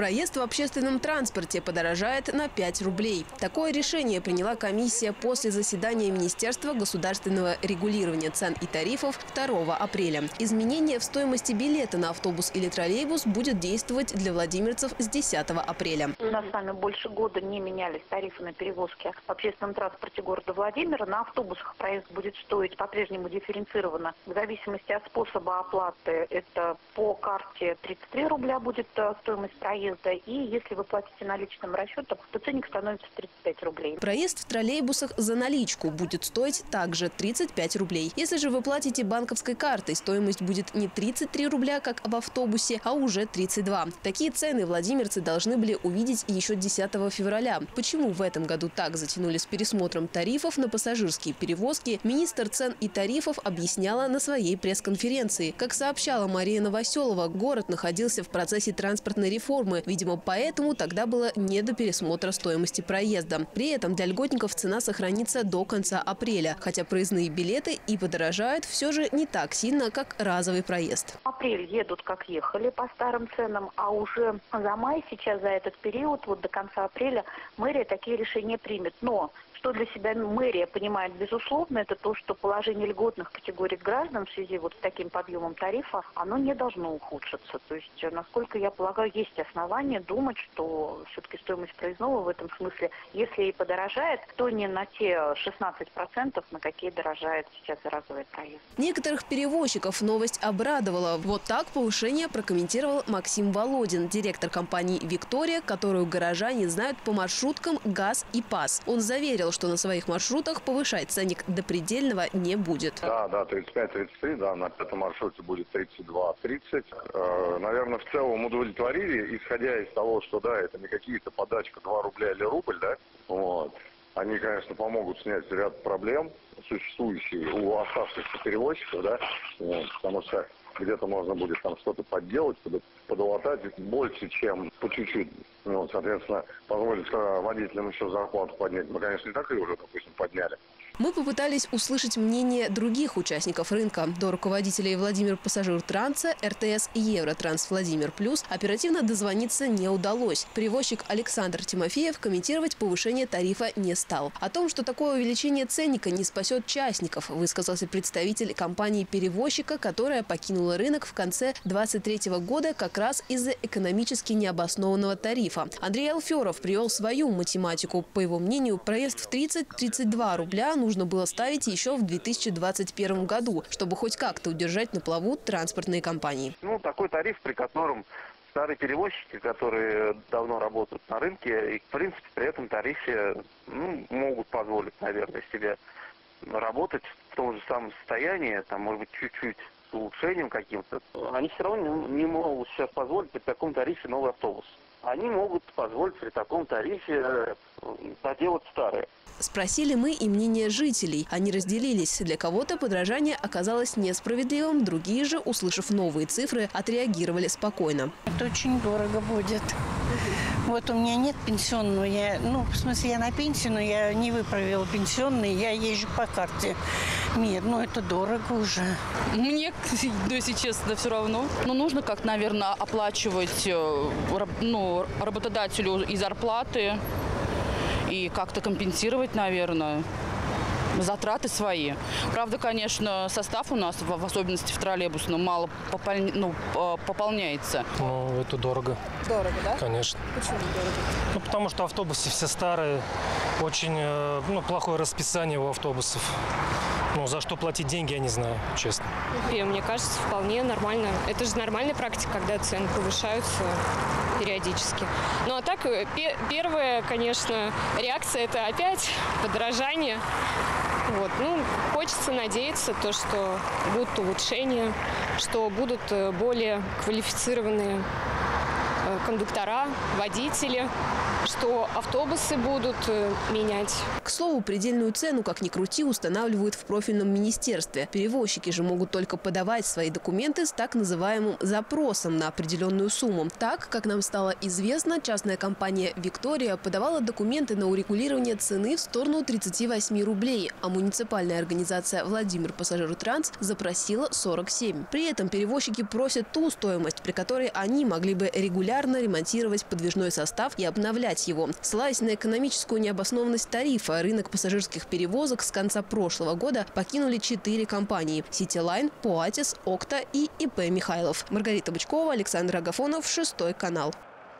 Проезд в общественном транспорте подорожает на 5 рублей. Такое решение приняла комиссия после заседания Министерства государственного регулирования цен и тарифов 2 апреля. Изменение в стоимости билета на автобус или троллейбус будет действовать для владимирцев с 10 апреля. У нас с вами больше года не менялись тарифы на перевозки в общественном транспорте города Владимира. На автобусах проезд будет стоить по-прежнему дифференцированно. В зависимости от способа оплаты это по карте 33 рубля будет э, стоимость проезда. И если вы платите наличным расчетом, то ценник становится 35 рублей. Проезд в троллейбусах за наличку будет стоить также 35 рублей. Если же вы платите банковской картой, стоимость будет не 33 рубля, как в автобусе, а уже 32. Такие цены владимирцы должны были увидеть еще 10 февраля. Почему в этом году так затянули с пересмотром тарифов на пассажирские перевозки, министр цен и тарифов объясняла на своей пресс-конференции. Как сообщала Мария Новоселова, город находился в процессе транспортной реформы. Видимо, поэтому тогда было не до пересмотра стоимости проезда. При этом для льготников цена сохранится до конца апреля. Хотя проездные билеты и подорожают все же не так сильно, как разовый проезд. Апрель едут как ехали по старым ценам, а уже за май сейчас за этот период, вот до конца апреля, мэрия такие решения примет. Но что для себя мэрия понимает безусловно, это то, что положение льготных категорий граждан в связи вот с таким подъемом тарифа, оно не должно ухудшиться. То есть, насколько я полагаю, есть основания думать, что все-таки стоимость проездного в этом смысле, если и подорожает, то не на те 16%, на какие дорожает сейчас разовый проезд. Некоторых перевозчиков новость обрадовала. Вот так повышение прокомментировал Максим Володин, директор компании «Виктория», которую горожане знают по маршруткам «ГАЗ» и «ПАС». Он заверил, что на своих маршрутах повышать ценник до предельного не будет. Да, да, 35-33, да, на пятом маршруте будет 32-30. Э, наверное, в целом удовлетворили, исходя из того, что, да, это не какие-то подачка 2 рубля или рубль, да, вот. Они, конечно, помогут снять ряд проблем, существующие у оставшихся перевозчиков, да, вот, потому что где-то можно будет там что-то подделать, подолотать больше, чем по чуть-чуть. Ну, соответственно, позволить э, водителям еще зарплату поднять. Мы, конечно, и так ее уже, допустим, подняли. Мы попытались услышать мнение других участников рынка. До руководителей Владимир Пассажир Транса, РТС и Евротранс Владимир Плюс оперативно дозвониться не удалось. Перевозчик Александр Тимофеев комментировать повышение тарифа не стал. О том, что такое увеличение ценника не спасет частников, высказался представитель компании-перевозчика, которая покинула рынок в конце 2023 года как раз из-за экономически необоснованного тарифа. Андрей Алферов привел свою математику. По его мнению, проезд в 30-32 рубля нужно было ставить еще в 2021 году, чтобы хоть как-то удержать на плаву транспортные компании. Ну, такой тариф, при котором старые перевозчики, которые давно работают на рынке, и, в принципе, при этом тарифе ну, могут позволить, наверное, себе работать в том же самом состоянии, там, может быть, чуть-чуть с улучшением каким-то. Они все равно не могут сейчас позволить при таком тарифе новый автобус. Они могут позволить при таком тарифе э, доделать старые. Спросили мы и мнение жителей. Они разделились. Для кого-то подражание оказалось несправедливым, другие же, услышав новые цифры, отреагировали спокойно. Это очень дорого будет. Вот у меня нет пенсионного, я, ну, в смысле, я на пенсию, но я не выправила пенсионный, я езжу по карте. Нет, ну это дорого уже. Мне, ну, если честно, все равно. Но нужно как, наверное, оплачивать э, ну, работодателю и зарплаты, и как-то компенсировать, наверное затраты свои. Правда, конечно, состав у нас, в особенности в троллейбусном, мало попол... ну, пополняется. Ну, это дорого. Дорого, да? Конечно. Почему дорого? Ну, потому что автобусы все старые, очень э, ну, плохое расписание у автобусов. Ну, за что платить деньги, я не знаю, честно. И мне кажется, вполне нормально. Это же нормальная практика, когда цены повышаются периодически. Ну а так, э, первая, конечно, реакция – это опять подорожание. Вот. Ну, хочется надеяться, то, что будут улучшения, что будут э, более квалифицированные кондуктора, водители, что автобусы будут э, менять. К слову, предельную цену, как ни крути, устанавливают в профильном министерстве. Перевозчики же могут только подавать свои документы с так называемым запросом на определенную сумму. Так, как нам стало известно, частная компания «Виктория» подавала документы на урегулирование цены в сторону 38 рублей, а муниципальная организация «Владимир Пассажир Транс» запросила 47. При этом перевозчики просят ту стоимость, при которой они могли бы регулярно регулярно ремонтировать подвижной состав и обновлять его. Ссылаясь на экономическую необоснованность тарифа, рынок пассажирских перевозок с конца прошлого года покинули четыре компании – «Ситилайн», «Пуатис», «Окта» и ИП «Михайлов». Маргарита Бычкова, Александр Агафонов, Шестой канал.